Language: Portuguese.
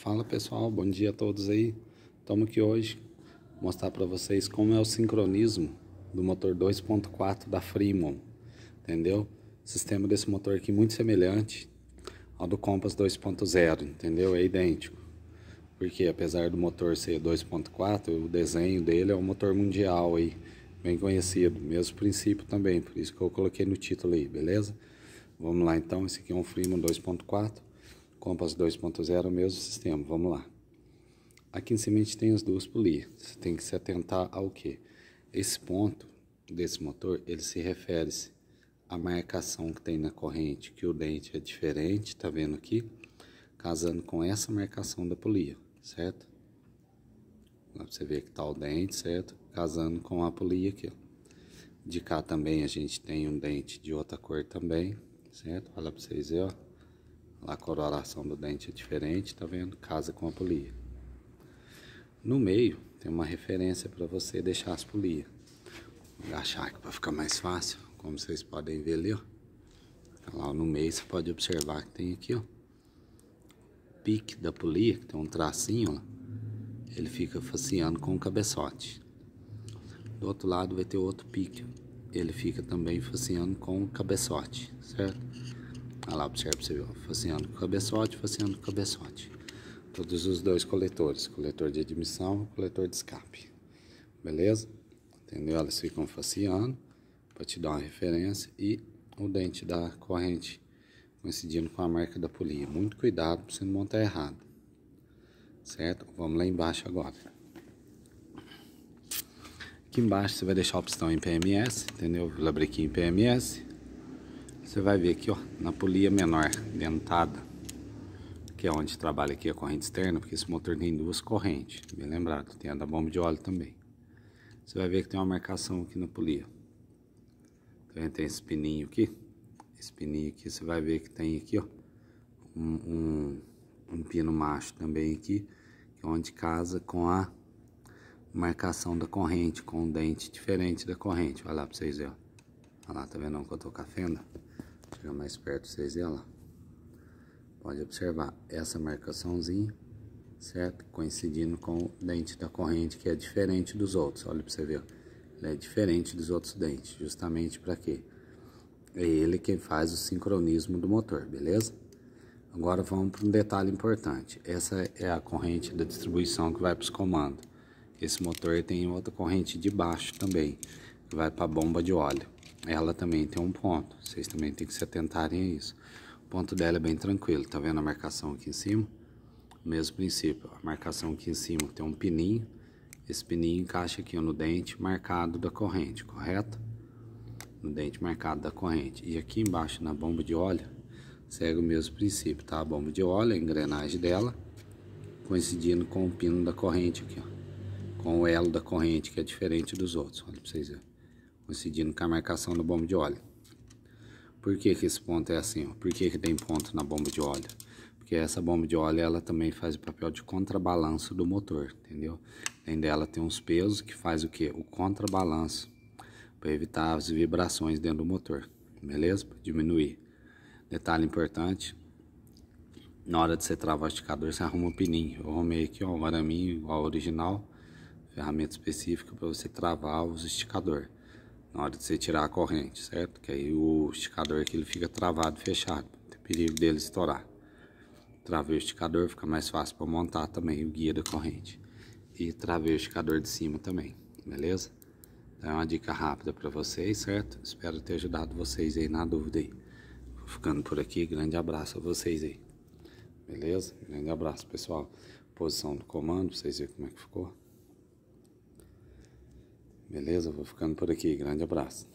Fala pessoal, bom dia a todos aí. Estamos aqui hoje mostrar para vocês como é o sincronismo do motor 2.4 da Fremont, entendeu? O sistema desse motor aqui muito semelhante ao do Compass 2.0, entendeu? É idêntico. Porque apesar do motor ser 2.4, o desenho dele é um motor mundial aí, bem conhecido, mesmo princípio também, por isso que eu coloquei no título aí, beleza? Vamos lá então, esse aqui é um Fremont 2.4 Compass 2.0 o mesmo sistema, vamos lá. Aqui em gente tem as duas polias. Você tem que se atentar ao que? Esse ponto desse motor, ele se refere -se à marcação que tem na corrente, que o dente é diferente, tá vendo aqui? Casando com essa marcação da polia, certo? Lá você ver que tá o dente, certo? Casando com a polia aqui, ó. De cá também a gente tem um dente de outra cor também, certo? Olha pra vocês verem, ó a coloração do dente é diferente, tá vendo? Casa com a polia. No meio tem uma referência para você deixar as polias. Vou agachar aqui para ficar mais fácil, como vocês podem ver ali, ó. Lá no meio você pode observar que tem aqui, ó. Pique da polia, que tem um tracinho, ó. Ele fica faceando com o cabeçote. Do outro lado vai ter outro pique. Ele fica também faceando com o cabeçote, certo? Olha lá, observe pra você ver, faceando com cabeçote, faceando com cabeçote. Todos os dois coletores, coletor de admissão e coletor de escape. Beleza? Entendeu? Elas ficam faceando para te dar uma referência e o dente da corrente coincidindo com a marca da polia. Muito cuidado para você não montar errado. Certo? Vamos lá embaixo agora. Aqui embaixo você vai deixar o pistão em PMS, entendeu? Labrequim em PMS. Você vai ver aqui, ó, na polia menor, dentada, que é onde trabalha aqui a corrente externa, porque esse motor tem duas correntes, bem lembrado, tem a da bomba de óleo também. Você vai ver que tem uma marcação aqui na polia. Então, tem esse pininho aqui, esse pininho aqui, você vai ver que tem aqui, ó, um, um, um pino macho também aqui, é onde casa com a marcação da corrente, com um dente diferente da corrente. Olha lá pra vocês verem. Olha lá, tá vendo que eu tô com a fenda? Chegar mais perto vocês verem lá. Pode observar essa marcaçãozinha, certo? Coincidindo com o dente da corrente, que é diferente dos outros. Olha para você ver, ele é diferente dos outros dentes, justamente para quê? É ele quem faz o sincronismo do motor, beleza? Agora vamos para um detalhe importante. Essa é a corrente da distribuição que vai para os comandos. Esse motor tem outra corrente de baixo também, que vai para a bomba de óleo ela também tem um ponto. Vocês também tem que se atentarem a isso. O ponto dela é bem tranquilo. Tá vendo a marcação aqui em cima? Mesmo princípio. A marcação aqui em cima tem um pininho. Esse pininho encaixa aqui no dente marcado da corrente, correto? No dente marcado da corrente. E aqui embaixo na bomba de óleo, segue o mesmo princípio, tá? A bomba de óleo, a engrenagem dela, coincidindo com o pino da corrente aqui, ó. Com o elo da corrente, que é diferente dos outros. Olha pra vocês verem coincidindo com a marcação da bomba de óleo. Por que, que esse ponto é assim? Por que, que tem ponto na bomba de óleo? Porque essa bomba de óleo ela também faz o papel de contrabalanço do motor, entendeu? Dentro dela tem uns pesos que faz o que? O contrabalanço para evitar as vibrações dentro do motor, beleza? Para diminuir. Detalhe importante, na hora de você travar o esticador, você arruma um pininho. Eu arrumei aqui ó, um araminho igual ao original, ferramenta específica para você travar os esticador na hora de você tirar a corrente, certo? Que aí o esticador aqui ele fica travado, fechado, tem perigo dele estourar. Travei o esticador, fica mais fácil para montar também o guia da corrente. E travei o esticador de cima também, beleza? Então é uma dica rápida para vocês, certo? Espero ter ajudado vocês aí na dúvida aí. Vou ficando por aqui, grande abraço a vocês aí. Beleza? Grande abraço, pessoal. Posição do comando, pra vocês verem como é que ficou. Beleza? Vou ficando por aqui. Grande abraço.